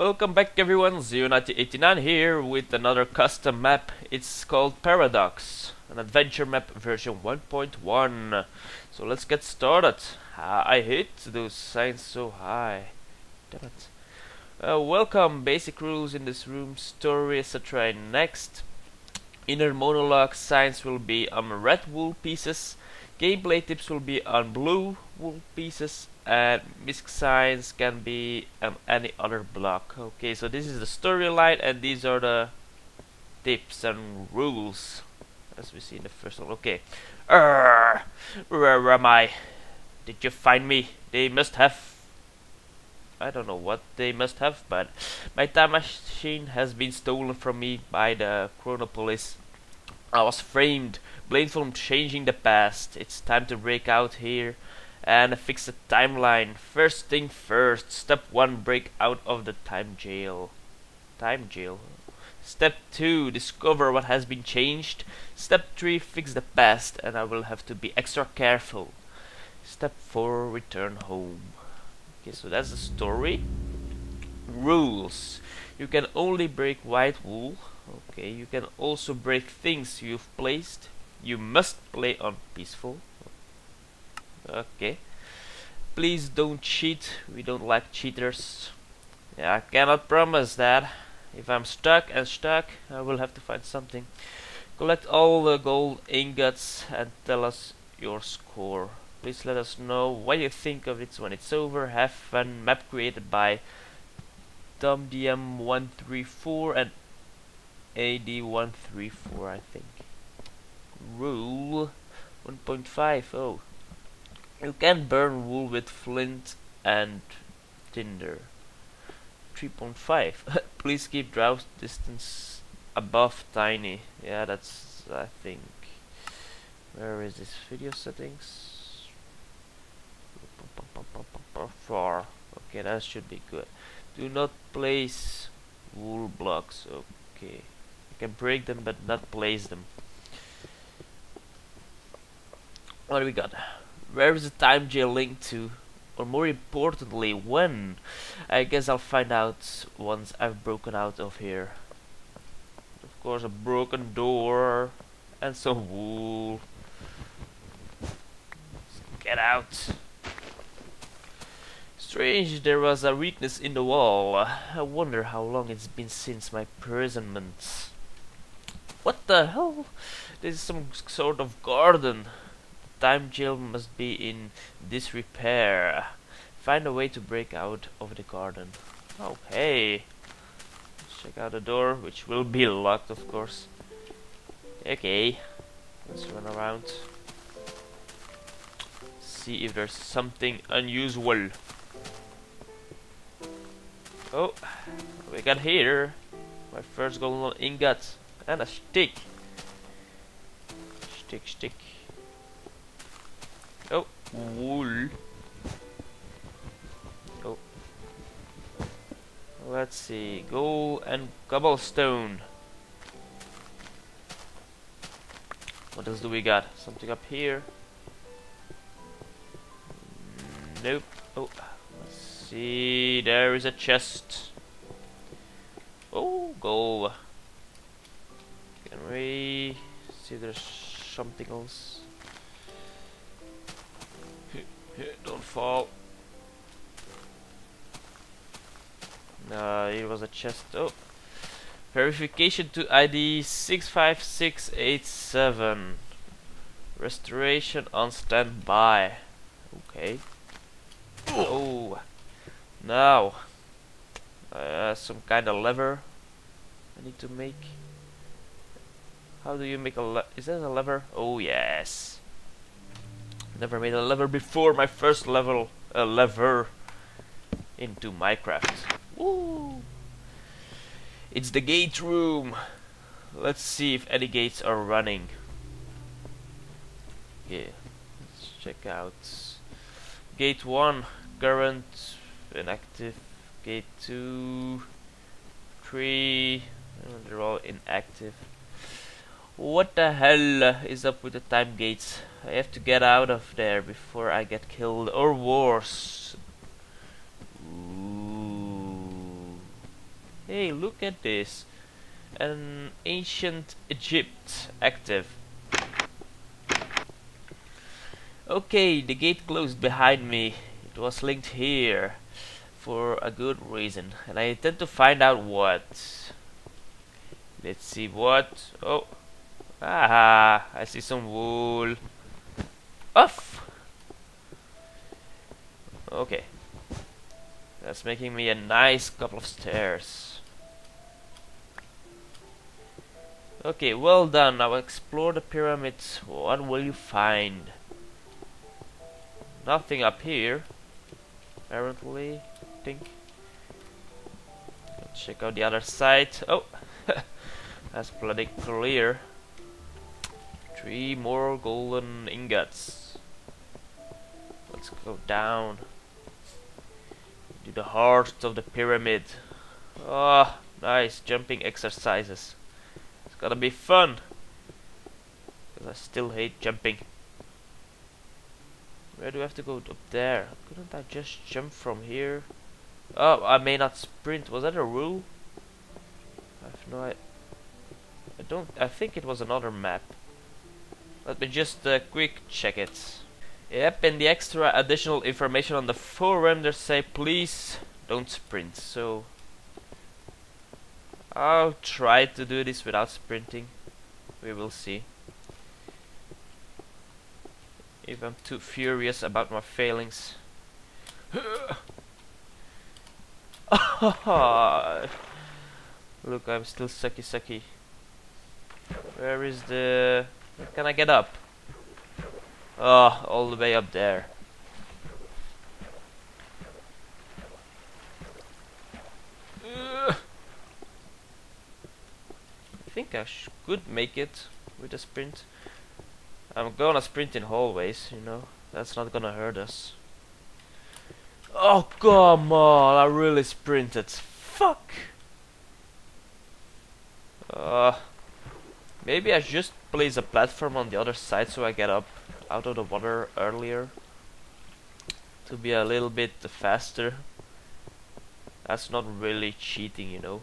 Welcome back everyone, zyon1989 here with another custom map. It's called Paradox, an adventure map version 1.1. So let's get started. Ah, I hate those signs so high. Damn it. Uh, welcome, basic rules in this room, story etc. Next. Inner monologue signs will be on red wool pieces. Gameplay tips will be on blue wool pieces and misc signs can be on any other block. Okay, so this is the storyline and these are the tips and rules as we see in the first one. Okay. Urgh, where am I? Did you find me? They must have I don't know what they must have, but my time machine has been stolen from me by the Chronopolis. I was framed, blamed for changing the past. It's time to break out here and fix the timeline. First thing first, step 1 break out of the time jail. Time jail. Step 2 discover what has been changed. Step 3 fix the past and I will have to be extra careful. Step 4 return home. Okay, so that's the story. Rules. You can only break white wool. Okay, you can also break things you've placed. You must play on peaceful. Okay. Please don't cheat. We don't like cheaters. Yeah, I cannot promise that. If I'm stuck and stuck, I will have to find something. Collect all the gold ingots and tell us your score. Please let us know what you think of it when it's over. Have fun. Map created by DomDM134 and AD134, I think. Rule 1.5. Oh. You can burn wool with flint and tinder. 3.5. Please keep draw distance above tiny. Yeah, that's I think. Where is this video settings? Far. Okay, that should be good. Do not place wool blocks. Okay. You can break them but not place them. What do we got? Where is the time jail linked to? Or more importantly, when? I guess I'll find out once I've broken out of here. Of course, a broken door and some wool. Let's get out. Strange, there was a weakness in the wall. I wonder how long it's been since my imprisonment. What the hell? This is some sort of garden time jail must be in disrepair. Find a way to break out of the garden. Hey. Let's check out the door, which will be locked, of course. Okay. Let's run around. See if there's something unusual. Oh, we got here my first golden ingot and a stick. Stick, stick. Wool. Oh. Let's see. Gold and cobblestone. What else do we got? Something up here? Nope. Oh, let's see. There is a chest. Oh, gold. Can we see there's something else? Don't fall. No, it was a chest. Oh. Verification to ID 65687. Restoration on standby. Okay. Oh. Now. Uh, some kind of lever I need to make. How do you make a le Is that a lever? Oh yes. Never made a lever before. My first level a lever into Minecraft. Woo! It's the gate room. Let's see if any gates are running. Yeah, let's check out. Gate 1, current, inactive. Gate 2, 3, they're all inactive. What the hell is up with the time gates? I have to get out of there before I get killed or worse. Ooh. Hey, look at this. An ancient Egypt active. Okay, the gate closed behind me. It was linked here for a good reason, and I intend to find out what. Let's see what. Oh, ah, I see some wool. Off. Okay, that's making me a nice couple of stairs. Okay, well done. Now explore the pyramids. What will you find? Nothing up here. Apparently, I think. Check out the other side. Oh, that's bloody clear. Three more golden ingots. Let's go down to the heart of the pyramid. Oh, nice jumping exercises. It's gonna be fun. Because I still hate jumping. Where do I have to go? Up there. Couldn't I just jump from here? Oh, I may not sprint. Was that a rule? I have no idea. I don't. I think it was another map. Let me just uh, quick check it. Yep, and the extra additional information on the forum they say please don't sprint. So I'll try to do this without sprinting. We will see. If I'm too furious about my failings. Look, I'm still sucky sucky. Where is the... Can I get up? Oh, all the way up there. I think I could make it with a sprint. I'm gonna sprint in hallways, you know. That's not gonna hurt us. Oh, come on. I really sprinted. Fuck. Uh, maybe I just place a platform on the other side so I get up out of the water earlier to be a little bit faster. That's not really cheating, you know.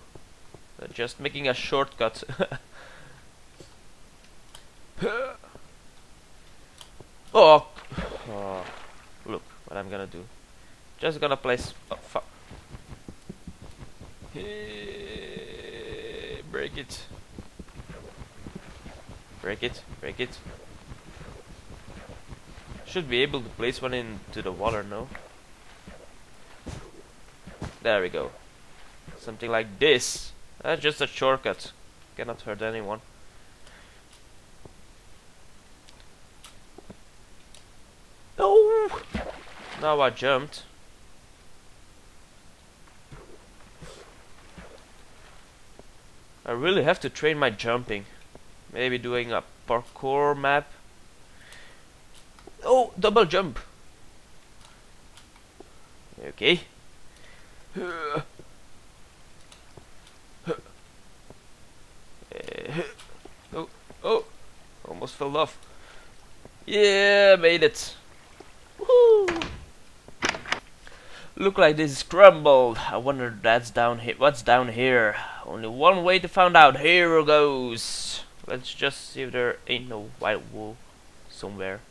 Uh, just making a shortcut. oh. oh, look what I'm gonna do. Just gonna place. Oh fuck! break it. Break it. Break it. Should be able to place one into the water, no? There we go. Something like this. That's just a shortcut. Cannot hurt anyone. Oh! Now I jumped. I really have to train my jumping. Maybe doing a parkour map Oh, double jump. Okay. Oh, oh, almost fell off. Yeah, made it. Look like this is crumbled. I wonder that's down here. What's down here? Only one way to find out. Here goes. Let's just see if there ain't no white wool somewhere.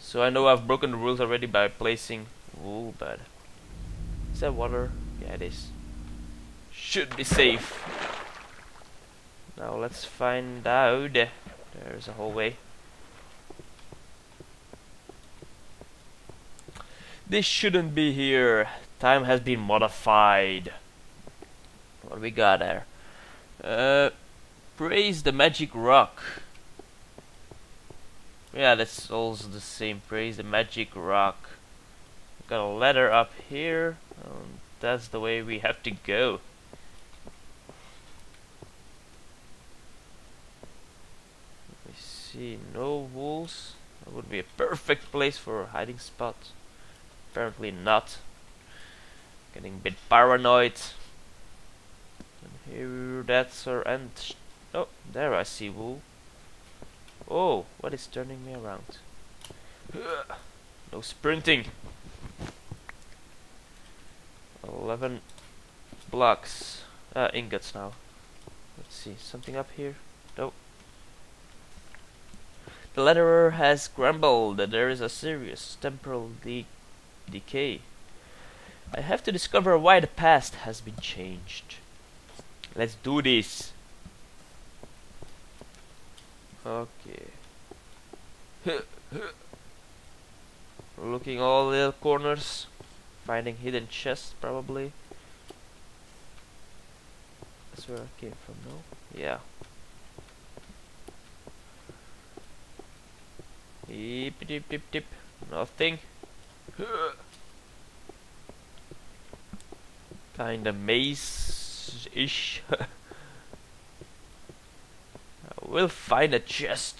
So I know I've broken the rules already by placing wool, but is that water? Yeah, it is. Should be safe. Now let's find out. There's a hallway. This shouldn't be here. Time has been modified. What we got there? Uh, praise the magic rock. Yeah, that's also the same praise, the magic rock. Got a ladder up here. Um, that's the way we have to go. Let me see, no wolves. That would be a perfect place for a hiding spot. Apparently not. Getting a bit paranoid. And here, that's our end. Oh, there I see wool. Oh, what is turning me around? No sprinting. 11 blocks, uh, ingots now. Let's see, something up here? Nope. The letterer has grumbled that there is a serious temporal de decay. I have to discover why the past has been changed. Let's do this. Okay. Looking all little corners, finding hidden chests probably. That's where I came from, no? Yeah. Deep, deep, deep, deep. Nothing. Kinda maze-ish. we'll find a chest.